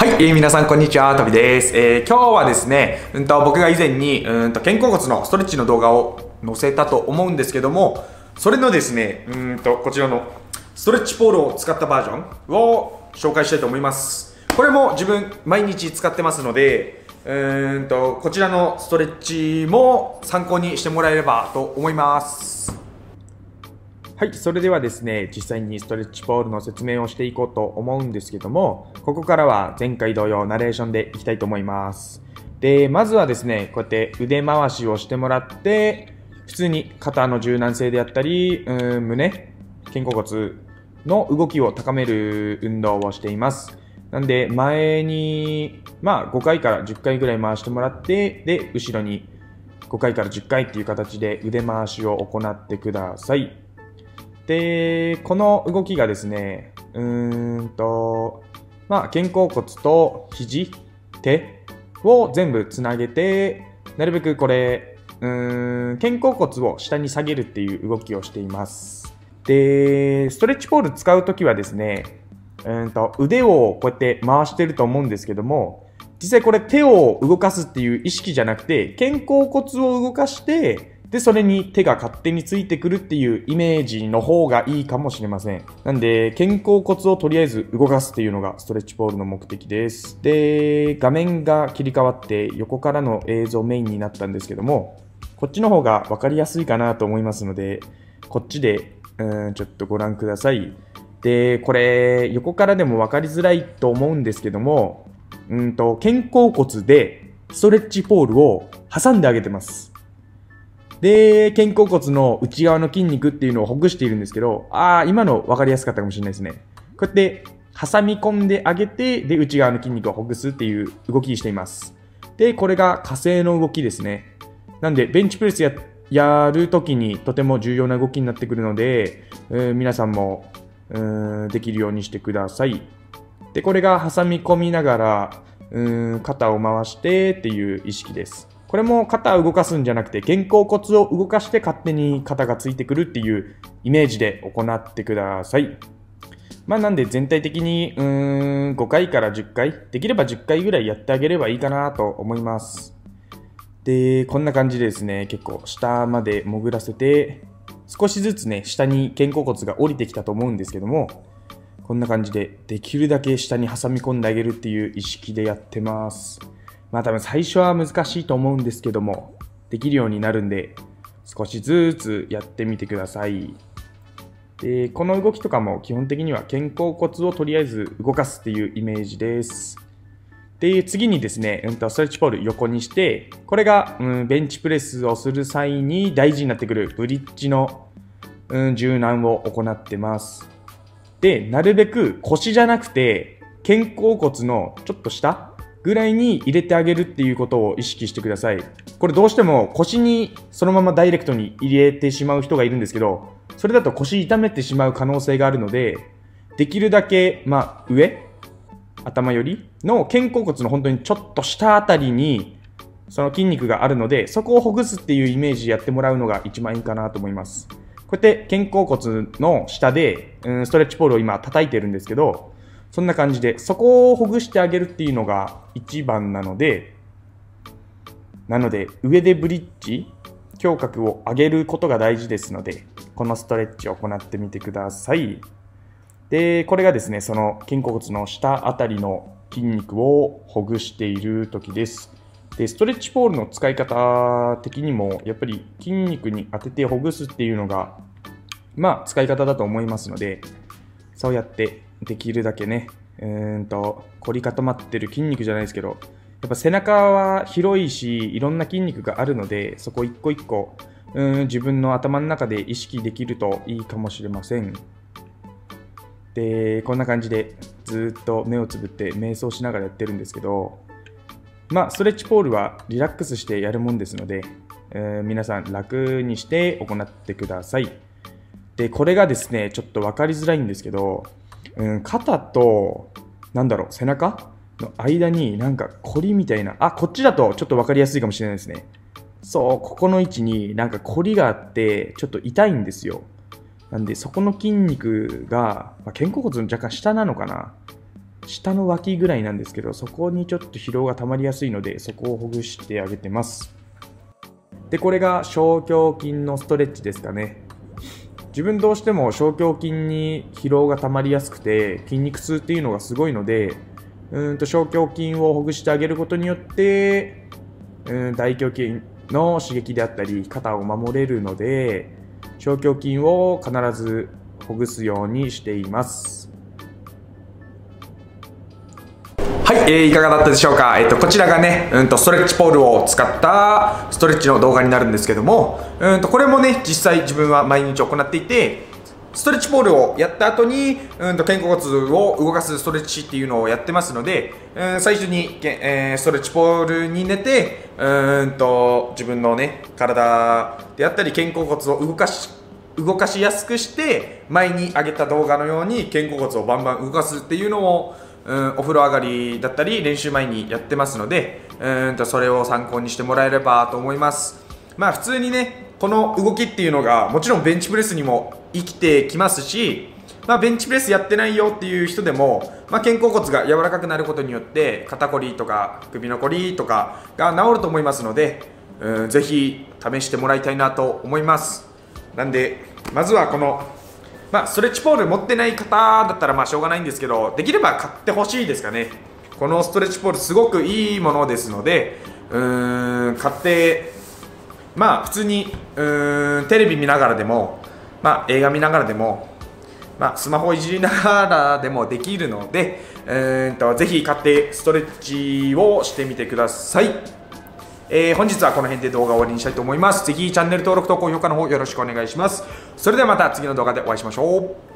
はい、えー、皆さんこんにちは、とびです。えー、今日はですね、うんと僕が以前にうんと肩甲骨のストレッチの動画を載せたと思うんですけども、それのですね、うんとこちらのストレッチポールを使ったバージョンを紹介したいと思います。これも自分毎日使ってますので、うんとこちらのストレッチも参考にしてもらえればと思います。はい、それではですね、実際にストレッチポールの説明をしていこうと思うんですけども、ここからは前回同様ナレーションでいきたいと思います。で、まずはですね、こうやって腕回しをしてもらって、普通に肩の柔軟性であったり、うん胸、肩甲骨の動きを高める運動をしています。なんで、前に、まあ5回から10回ぐらい回してもらって、で、後ろに5回から10回っていう形で腕回しを行ってください。で、この動きがですね、うーんと、まあ、肩甲骨と肘、手を全部つなげて、なるべくこれ、うーん、肩甲骨を下に下げるっていう動きをしています。で、ストレッチポール使うときはですね、うんと腕をこうやって回してると思うんですけども、実際これ手を動かすっていう意識じゃなくて、肩甲骨を動かして、で、それに手が勝手についてくるっていうイメージの方がいいかもしれません。なんで、肩甲骨をとりあえず動かすっていうのがストレッチポールの目的です。で、画面が切り替わって横からの映像メインになったんですけども、こっちの方が分かりやすいかなと思いますので、こっちで、うん、ちょっとご覧ください。で、これ、横からでも分かりづらいと思うんですけども、うんと、肩甲骨でストレッチポールを挟んであげてます。で、肩甲骨の内側の筋肉っていうのをほぐしているんですけど、ああ、今の分かりやすかったかもしれないですね。こうやって挟み込んであげて、で、内側の筋肉をほぐすっていう動きにしています。で、これが火星の動きですね。なんで、ベンチプレスややるときにとても重要な動きになってくるので、皆さんも、できるようにしてください。で、これが挟み込みながら、うん肩を回してっていう意識です。これも肩を動かすんじゃなくて肩甲骨を動かして勝手に肩がついてくるっていうイメージで行ってください。まあなんで全体的にうーん5回から10回、できれば10回ぐらいやってあげればいいかなと思います。で、こんな感じでですね、結構下まで潜らせて、少しずつね、下に肩甲骨が降りてきたと思うんですけども、こんな感じでできるだけ下に挟み込んであげるっていう意識でやってます。まあ多分最初は難しいと思うんですけども、できるようになるんで、少しずつやってみてください。で、この動きとかも基本的には肩甲骨をとりあえず動かすっていうイメージです。で、次にですね、うんと、ストレッチポール横にして、これが、うん、ベンチプレスをする際に大事になってくるブリッジの、うん、柔軟を行ってます。で、なるべく腰じゃなくて、肩甲骨のちょっと下ぐらいに入れてあげるっていうことを意識してください。これどうしても腰にそのままダイレクトに入れてしまう人がいるんですけど、それだと腰痛めてしまう可能性があるので、できるだけ、まあ、上、頭よりの肩甲骨の本当にちょっと下あたりに、その筋肉があるので、そこをほぐすっていうイメージやってもらうのが一番いいかなと思います。こうやって肩甲骨の下で、うん、ストレッチポールを今叩いてるんですけど、そんな感じで、そこをほぐしてあげるっていうのが一番なので、なので、上でブリッジ、胸郭を上げることが大事ですので、このストレッチを行ってみてください。で、これがですね、その肩甲骨の下あたりの筋肉をほぐしている時です。で、ストレッチポールの使い方的にも、やっぱり筋肉に当ててほぐすっていうのが、まあ、使い方だと思いますので、そうやってできるだけね、うんと、凝り固まってる筋肉じゃないですけど、やっぱ背中は広いし、いろんな筋肉があるので、そこ一個一個、うん自分の頭の中で意識できるといいかもしれません。で、こんな感じでずっと目をつぶって瞑想しながらやってるんですけど、まあ、ストレッチポールはリラックスしてやるもんですので、えー、皆さん楽にして行ってください。で、これがですね、ちょっと分かりづらいんですけど、うん、肩と、なんだろう、背中の間になんかコリみたいな、あ、こっちだとちょっと分かりやすいかもしれないですね。そう、ここの位置になんかコリがあって、ちょっと痛いんですよ。なんで、そこの筋肉が、まあ、肩甲骨の若干下なのかな下の脇ぐらいなんですけどそこにちょっと疲労が溜まりやすいのでそこをほぐしてあげてますでこれが小胸筋のストレッチですかね自分どうしても小胸筋に疲労がたまりやすくて筋肉痛っていうのがすごいのでうんと小胸筋をほぐしてあげることによってうん大胸筋の刺激であったり肩を守れるので小胸筋を必ずほぐすようにしています。えー、いかがだったでしょうか、えっと、こちらがね、うんと、ストレッチポールを使ったストレッチの動画になるんですけども、うんと、これもね、実際自分は毎日行っていて、ストレッチポールをやった後に、うんと、肩甲骨を動かすストレッチっていうのをやってますので、うん、最初に、えー、ストレッチポールに寝て、うんと、自分のね、体であったり、肩甲骨を動かし、動かしやすくして、前に上げた動画のように肩甲骨をバンバン動かすっていうのを、うん、お風呂上がりだったり練習前にやってますのでうんとそれを参考にしてもらえればと思います。まあ普通にねこの動きっていうのがもちろんベンチプレスにも生きてきますしまあ、ベンチプレスやってないよっていう人でも、まあ、肩甲骨が柔らかくなることによって肩こりとか首のこりとかが治ると思いますので、うん、ぜひ試してもらいたいなと思います。なんでまずはこのまあ、ストレッチポール持ってない方だったらまあしょうがないんですけどできれば買ってほしいですかねこのストレッチポールすごくいいものですのでうーん買ってまあ普通にうんテレビ見ながらでも、まあ、映画見ながらでも、まあ、スマホいじりながらでもできるのでうんとぜひ買ってストレッチをしてみてください。えー、本日はこの辺で動画を終わりにしたいと思います。ぜひチャンネル登録と高評価の方よろしくお願いします。それではまた次の動画でお会いしましょう。